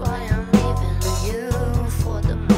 why I'm leaving you for the